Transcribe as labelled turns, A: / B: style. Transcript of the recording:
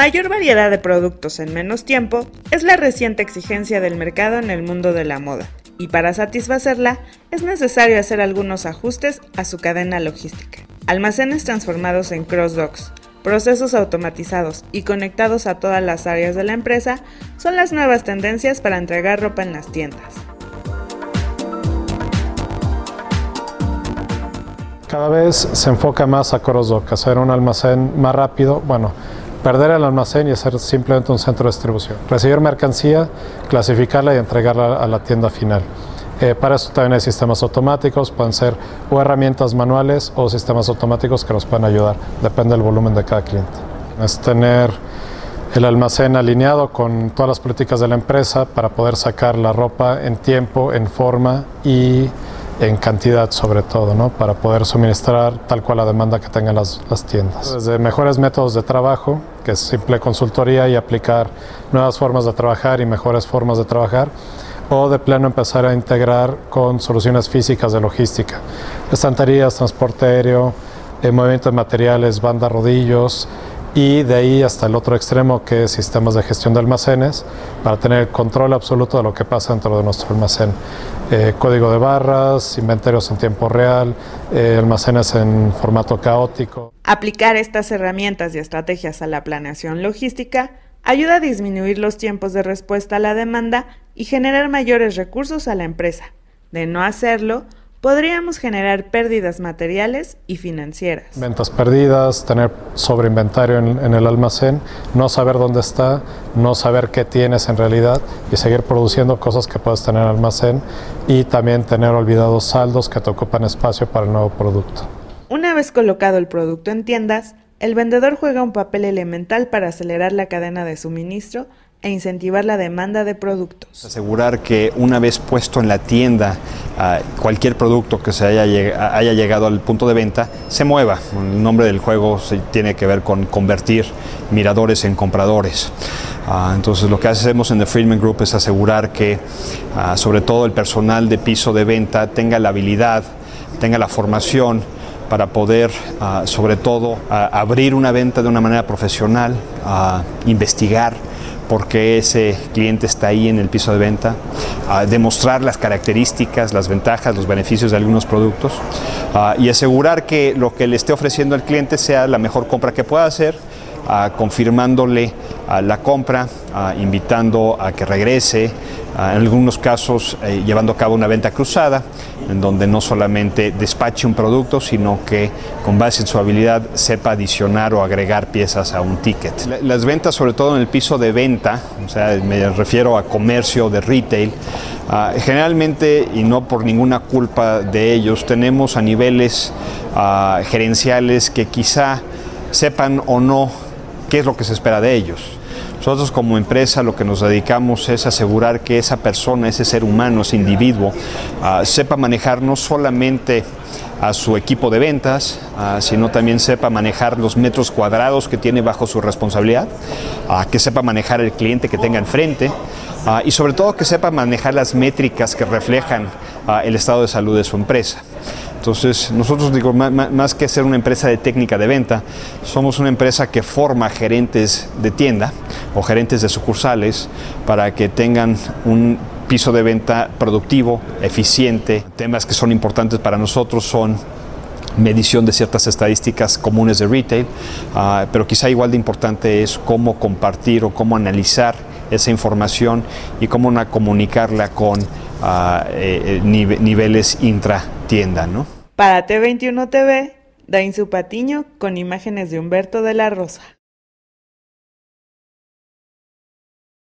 A: Mayor variedad de productos en menos tiempo es la reciente exigencia del mercado en el mundo de la moda, y para satisfacerla es necesario hacer algunos ajustes a su cadena logística. Almacenes transformados en cross-docks, procesos automatizados y conectados a todas las áreas de la empresa son las nuevas tendencias para entregar ropa en las tiendas.
B: Cada vez se enfoca más a cross-dock, hacer un almacén más rápido, bueno, perder el almacén y hacer simplemente un centro de distribución. Recibir mercancía, clasificarla y entregarla a la tienda final. Eh, para eso también hay sistemas automáticos, pueden ser o herramientas manuales o sistemas automáticos que nos pueden ayudar, depende del volumen de cada cliente. Es tener el almacén alineado con todas las políticas de la empresa para poder sacar la ropa en tiempo, en forma y en cantidad sobre todo, ¿no? para poder suministrar tal cual la demanda que tengan las, las, tiendas. Desde mejores métodos de trabajo, que es simple consultoría y aplicar nuevas formas de trabajar y mejores formas de trabajar, o de plano empezar a integrar con soluciones físicas de logística, estanterías, transporte aéreo, eh, movimiento de materiales, banda, rodillos, y de ahí hasta el otro extremo que es sistemas de gestión de almacenes para tener control absoluto de lo que pasa dentro de nuestro almacén. Eh, código de barras, inventarios en tiempo real, eh, almacenes en formato caótico.
A: Aplicar estas herramientas y estrategias a la planeación logística ayuda a disminuir los tiempos de respuesta a la demanda y generar mayores recursos a la empresa. De no hacerlo, podríamos generar pérdidas materiales y financieras.
B: Ventas perdidas, tener sobreinventario en, en, el almacén, no saber dónde está, no saber qué tienes en realidad y seguir produciendo cosas que puedes tener en el almacén y también tener olvidados saldos que te ocupan espacio para el nuevo producto.
A: Una vez colocado el producto en tiendas, el vendedor juega un papel elemental para acelerar la cadena de suministro e incentivar la demanda de productos.
C: Asegurar que una vez puesto en la tienda uh, cualquier producto que se haya, haya, llegado al punto de venta se mueva. El nombre del juego se tiene que ver con convertir miradores en compradores. Uh, entonces lo que hacemos en The Friedman Group es asegurar que uh, sobre todo el personal de piso de venta tenga la habilidad, tenga la formación para poder, sobre todo, abrir una venta de una manera profesional, investigar por qué ese cliente está ahí en el piso de venta, demostrar las características, las ventajas, los beneficios de algunos productos y asegurar que lo que le esté ofreciendo al cliente sea la mejor compra que pueda hacer confirmándole la compra, invitando a que regrese, en algunos casos eh, llevando a cabo una venta cruzada, en donde no solamente despache un producto, sino que con base en su habilidad sepa adicionar o agregar piezas a un ticket. Las ventas, sobre todo en el piso de venta, o sea, me refiero a comercio de retail, generalmente, y no por ninguna culpa de ellos, tenemos a niveles gerenciales que quizá sepan o no qué es lo que se espera de ellos. Nosotros como empresa lo que nos dedicamos es asegurar que esa persona, ese ser humano, ese individuo, uh, sepa manejar no solamente a su equipo de ventas, uh, sino también sepa manejar los metros cuadrados que tiene bajo su responsabilidad, uh, que sepa manejar el cliente que tenga enfrente y sobre todo que sepa manejar las métricas que reflejan el estado de salud de su empresa. Entonces, nosotros digo, más que ser una empresa de técnica de venta, somos una empresa que forma gerentes de tienda o gerentes de sucursales para que tengan un piso de venta productivo, eficiente. Temas que son importantes para nosotros son medición de ciertas estadísticas comunes de retail, uh, pero quizá igual de importante es cómo compartir o cómo analizar esa información y cómo comunicarla con uh, eh, niveles intra tienda, ¿no?
A: Para T21 TV, Dainzu Patiño con imágenes de Humberto de la Rosa.